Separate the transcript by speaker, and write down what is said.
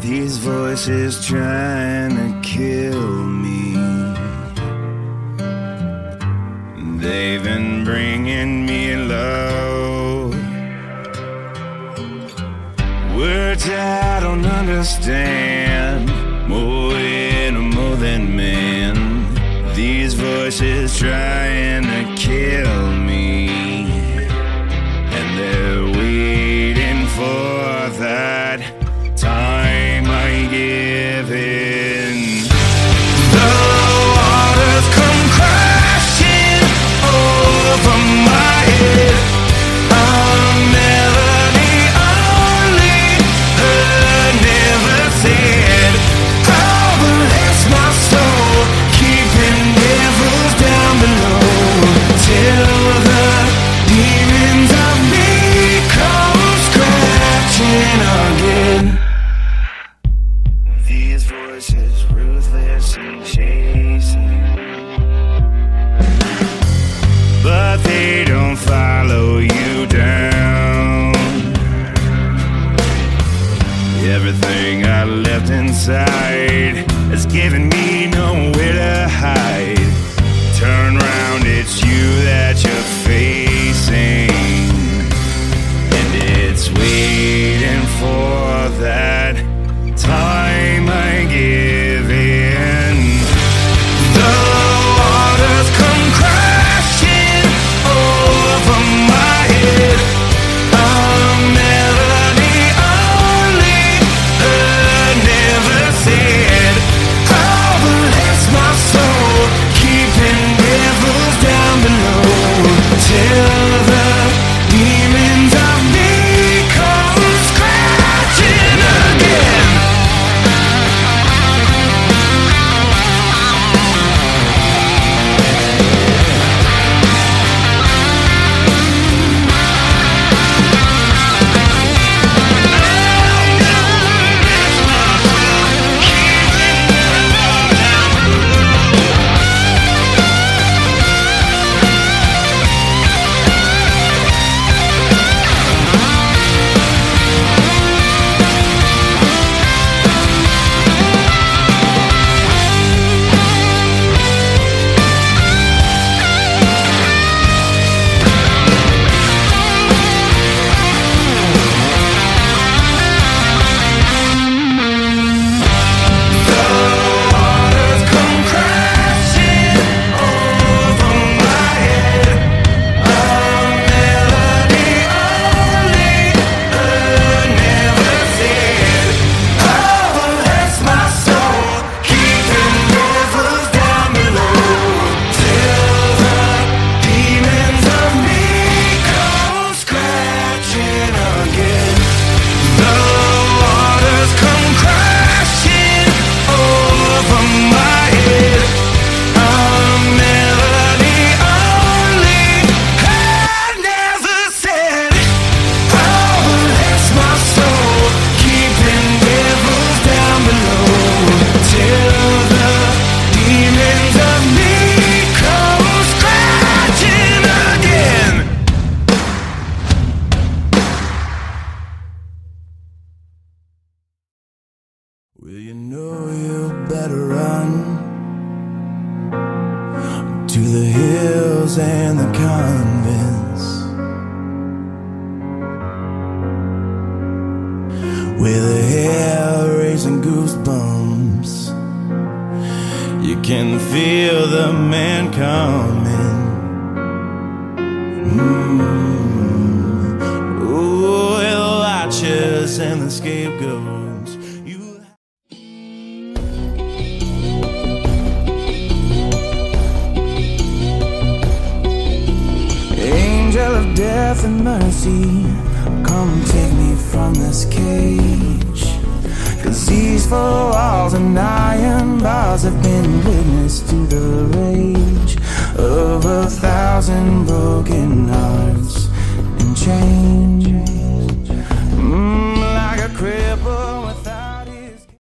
Speaker 1: These voices trying to kill me. They've been bringing me low. Words I don't understand. More animal than man. These voices trying to saving me to the hills and the convents. With the hair raising goosebumps You can feel the man coming. Mm. Ooh, the and the scapegoats. And mercy. Come take me from this cage. Cause these four walls and iron bars Have been witness to the rage Of a thousand broken hearts and chains.